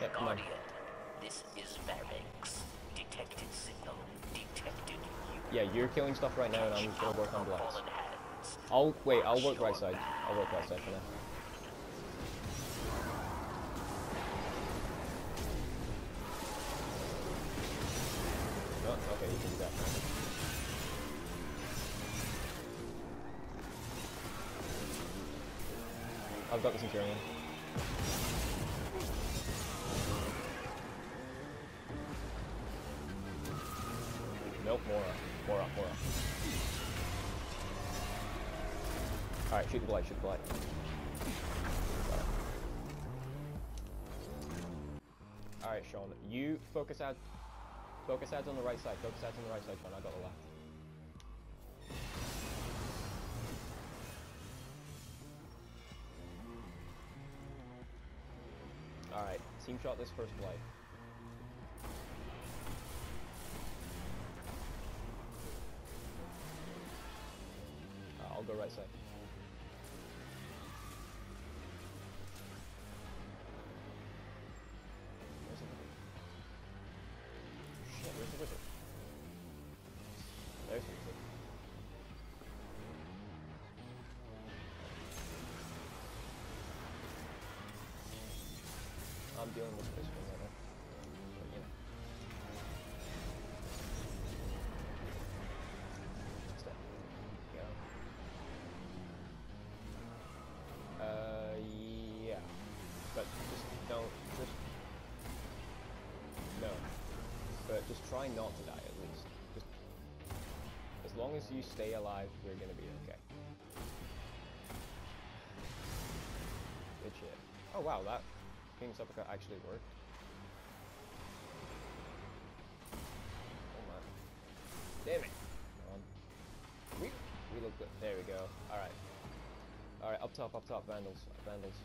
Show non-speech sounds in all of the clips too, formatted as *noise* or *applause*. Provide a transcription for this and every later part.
Yeah, come on. Guardian, this is Variks. Detected signal. Detected you. Yeah, you're killing stuff right now, and I'm gonna work on hands. I'll wait. I'll work right side. I'll work right side for now. Oh, okay, you can do that. I've got the Centurion. Nope, more up, more up, more up. Alright, shoot the blight, shoot the blight. Alright, Sean, you focus out. Focus ads on the right side, focus ads on the right side, Sean, I got the left. Alright, team shot this first blight. Go right side. Where's? Shit, where's the wizard? There's the wizard. I'm dealing with this one try not to die at least. Just... As long as you stay alive, you're gonna be okay. Good shit. Oh wow, that King's Uppercut actually worked. Oh man. Damn it. Come on. We, we look good. There we go. Alright. Alright, up top, up top, Vandals. Vandals.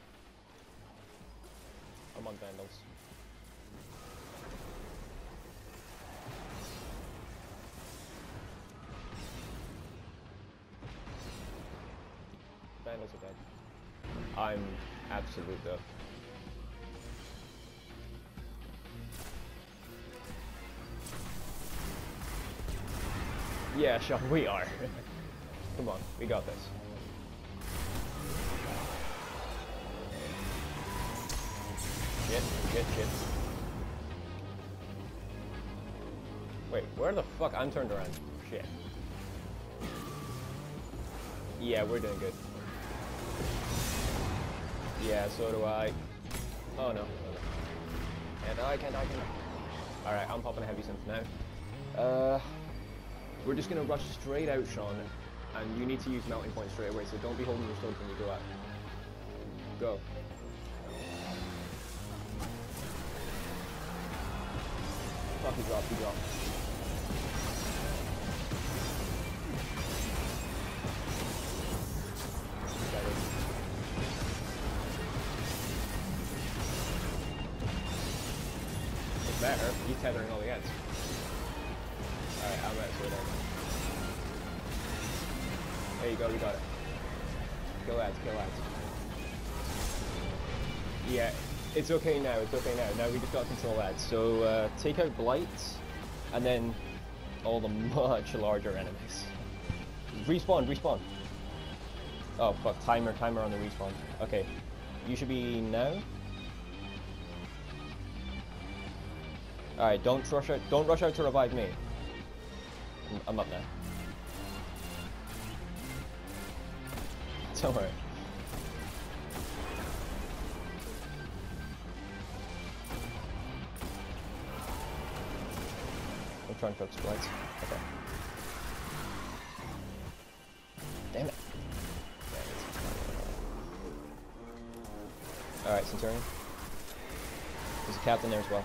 I'm on Vandals. Vandals are dead. I'm absolute though. Yeah, Sean, we are. *laughs* Come on, we got this. Shit, shit, shit. Wait, where the fuck? I'm turned around. Shit. Yeah, we're doing good. Yeah, so do I. Oh no. And I die, can't die. Alright, I'm popping a heavy synth now. Uh, we're just gonna rush straight out, Sean, and you need to use melting point straight away, so don't be holding your sword when you go out. Go. Fuck, he dropped, he dropped. Better. He's tethering all the ends. Alright, I'm at sword end. There you go, we got it. Kill ads, kill ads. Yeah, it's okay now, it's okay now. Now we just got control ads. So uh, take out blights, and then all the *laughs* much larger enemies. Respawn, respawn. Oh fuck, timer, timer on the respawn. Okay, you should be now. Alright, don't rush out, don't rush out to revive me. I'm- I'm up now. *laughs* Don't worry. I'm trying to focus. Okay. Damn it. Alright, Centurion. There's a captain there as well.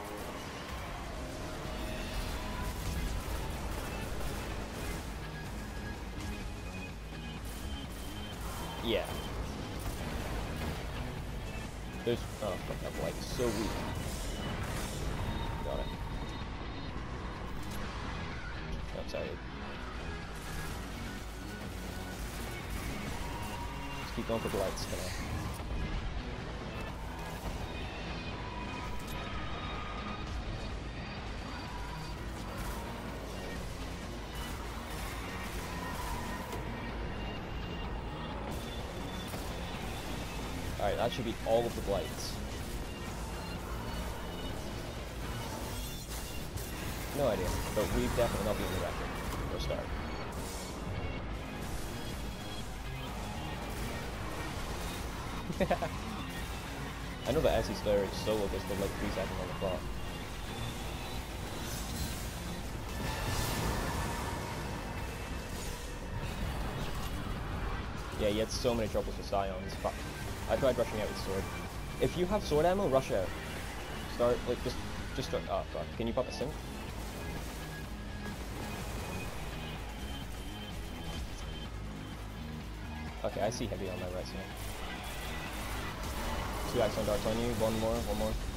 Yeah. There's oh fuck blight is so weak. Got it. Oh, sorry. Just keep going for blights for now. Alright, that should be all of the blights. No idea, but we've definitely not beaten the record for a start. *laughs* I know that Essie Slayer is solo gets for like 3 seconds on the clock. Yeah, he had so many troubles with Scions. I tried rushing out with sword. If you have sword ammo, rush out. Start, like, just, just start, oh fuck. Can you pop a sync? Okay, I see heavy on my right side. Two Axon darts on you, one more, one more.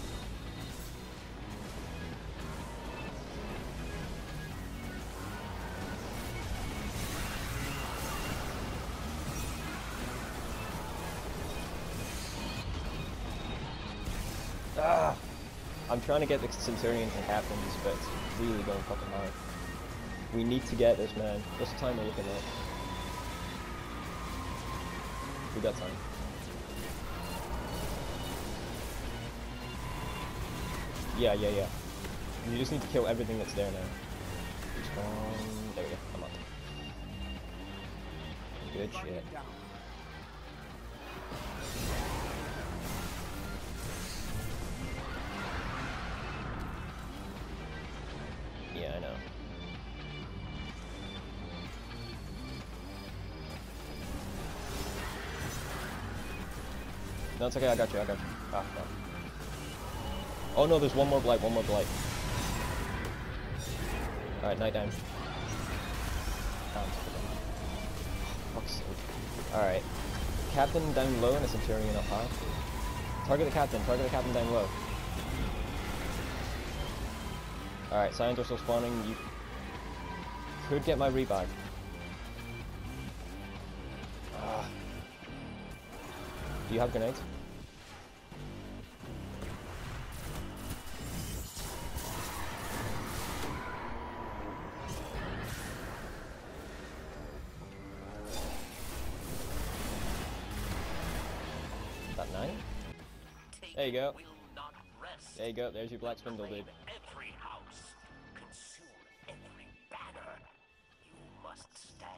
I'm trying to get the Centurions and Captains, but it's really going fucking hard. We need to get this, man. What's the time we're looking at? We got time. Yeah, yeah, yeah. You just need to kill everything that's there now. There we go. I'm up. Good shit. No, it's okay, I got you, I got you. Ah. Oh no, there's one more blight, one more blight. Alright, night time. Fuck's sake. Alright. Captain down low and a Centurion up high. Target the captain, target the captain down low. Alright, Scions are still spawning. You could get my revive. Do you have grenades? That nine? There you go. Will not rest. There you go, there's your black spindle, dude. Every house, consume every banner. You must stand,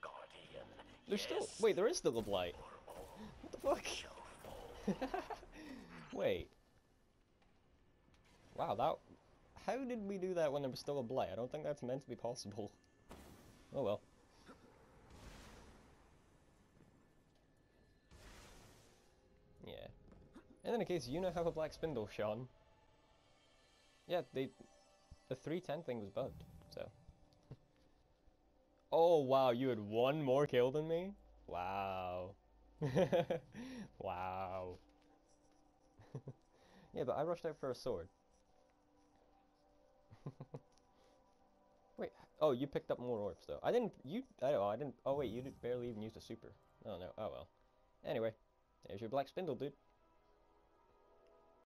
guardian. There's still wait, there is still a blight. or all What the fuck? shall fall. *laughs* Wait. Wow, that. How did we do that when there was still a blight? I don't think that's meant to be possible. Oh well. Yeah. In any case, you now have a black spindle, Sean. Yeah, they. The 310 thing was bugged, so. *laughs* oh wow, you had one more kill than me? Wow. *laughs* wow. *laughs* yeah, but I rushed out for a sword. *laughs* wait, oh, you picked up more orbs though. I didn't. You. I don't. know, I didn't. Oh wait, you barely even used a super. Oh no. Oh well. Anyway, there's your black spindle, dude.